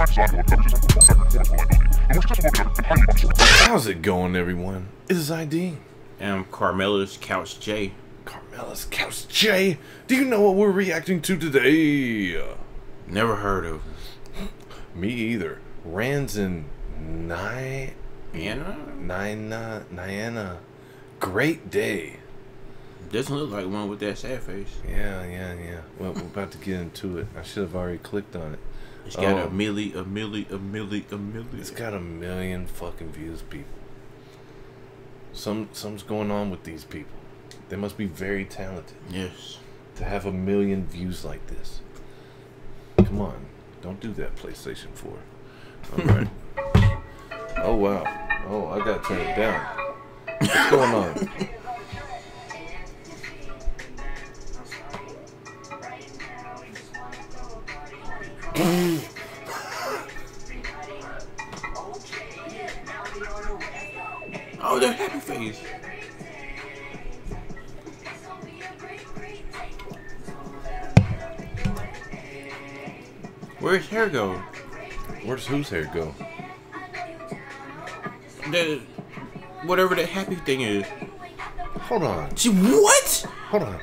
How's it going, everyone? It is ID. I'm Carmela's Couch Jay. Carmela's Couch Jay. Do you know what we're reacting to today? Never heard of. Me either. Ranz and Ni Anna? Nina Niana. Great day. Doesn't look like one with that sad face. Yeah, yeah, yeah. Well, we're about to get into it. I should have already clicked on it. It's got Oh. a um, milli, a milli, a milli, a milli. It's got a million fucking views, people. Some something's going on with these people. They must be very talented yes. to have a million views like this. Come on, don't do that, PlayStation 4. All right. oh wow. Oh, I gotta turn it down. What's going on? They're happy face. Where's hair go? Where's whose hair go? The whatever that happy thing is. Hold on. She what? Hold on.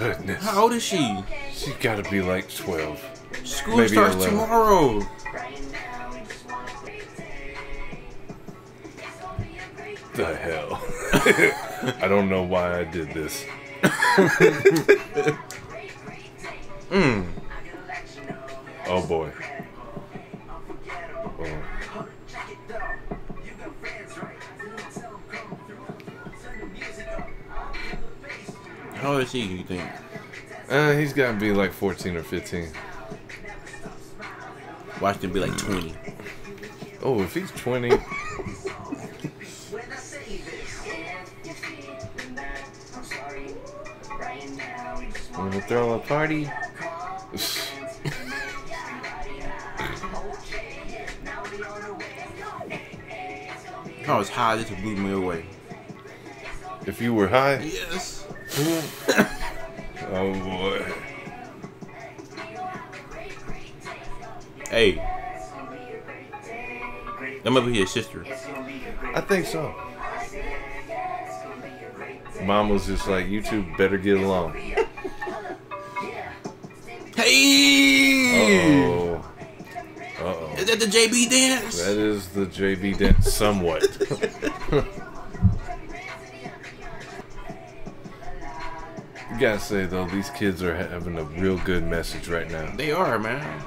Goodness. How old is she? She's gotta be like 12. School Maybe starts 11. tomorrow. The hell? I don't know why I did this. Mm. Oh boy. How old is he? You think? Uh, he's gotta be like 14 or 15. Watch him be like twenty. Oh, if he's 20, wanna throw a party? If I was high, this would blew me away. If you were high? Yes. Oh boy. Hey. That might be his sister. I think so. Mom was just like, you two better get along. Hey! Uh-oh. Uh-oh. Is that the JB dance? That is the JB dance somewhat. gotta say though, these kids are having a real good message right now. They are, man.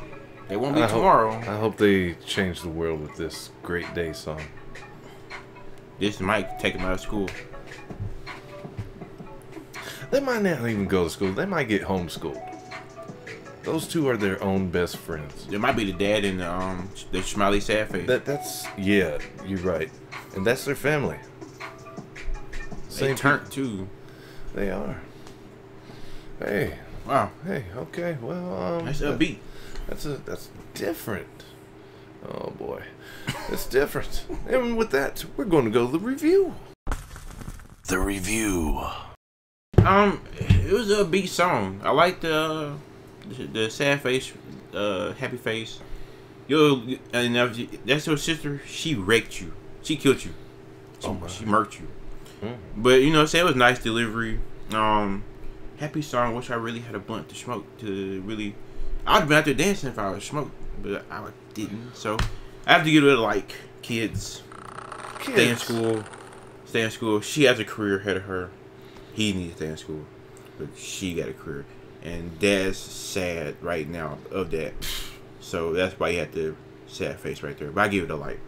They won't be I hope- tomorrow. I hope they change the world with this Great Day song. This might take them out of school. They might not even go to school. They might get homeschooled. Those two are their own best friends. There might be the dad and the, um the smiley sad face. That that's yeah, you're right. And that's their family. they Same turned too. They are. Hey, Wow, hey, okay, well, um, that's that- a beat. That's a that's different. Oh boy, it's different. and with that, we're going to go to the review. The review. Um, it was a beat song. I like the uh, the, the sad face, uh, happy face. Yo, and that was- that's your sister. She wrecked you. She killed you. She, Oh, my. she murked you. Mm. But you know, say it was nice delivery. Um, happy song. Wish I really had a blunt to smoke to really. I'd been out there dancing if I was smoked, but I didn't. So I have to give it a like kids. Stay in school. Stay in school. She has a career ahead of her. He needs to stay in school, but she got a career, and Dad's sad right now of that. So that's why he had the sad face right there. But I give it a like.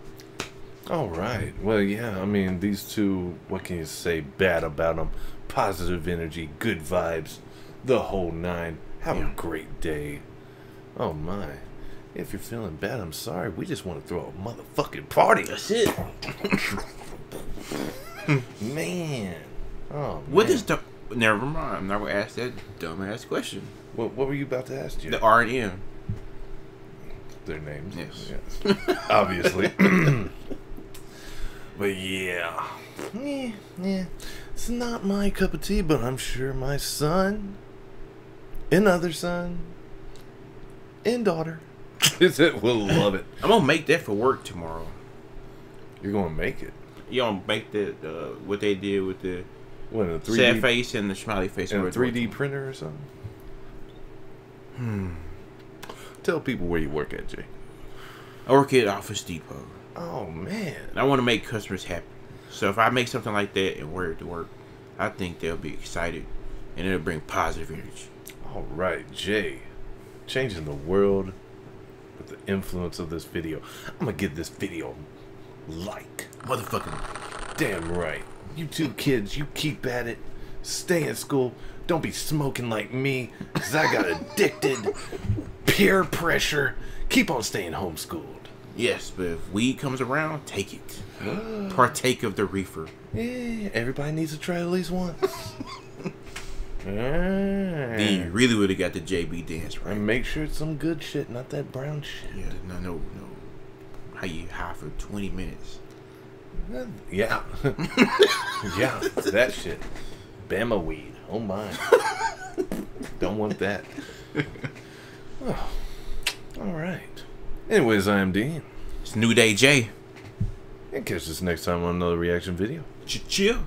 All right. Well, yeah. I mean, these two. What can you say bad about them? Positive energy, good vibes, the whole nine. Have Yeah. a great day. Oh my. If you're feeling bad, I'm sorry. We just want to throw a motherfucking party. That's it. Man. Oh. What man. is the? Never mind. I'm not gonna ask that dumbass question. What, what were you about to ask? Jay? The R and M. Their names. Yes. Yes. Obviously. but yeah. yeah, yeah. It's not my cup of tea, but I'm sure my son, and other son, and daughter, will love it. I'm gonna make that for work tomorrow. You're gonna make it. You gonna make that uh, what they did with the What in a three sad D face and the smiley face. in a three D printer or something? Hmm. Tell people where you work at, Jay. I work at Office Depot. Oh man. I want to make customers happy. So if I make something like that and wear it to work, I think they'll be excited and it'll bring positive energy. All right, Jay. Changing the world with the influence of this video. I'm gonna give this video like. Motherfucking. Damn right. You two kids, you keep at it. Stay in school. Don't be smoking like me, because I got addicted. Peer pressure. Keep on staying homeschooled. Yes, but if weed comes around, take it. Partake of the reefer. Yeah, everybody needs to try at least once. Then you really would have got the JB dance right. And make sure it's some good shit, not that brown shit. Yeah, no, no, no. How you high for 20 minutes? Yeah. yeah, that shit. Bama weed. Oh my. Don't want that. Oh, all right. Anyways, I am Deen. It's New Day Jay. And catch us next time on another reaction video. Ch- chill.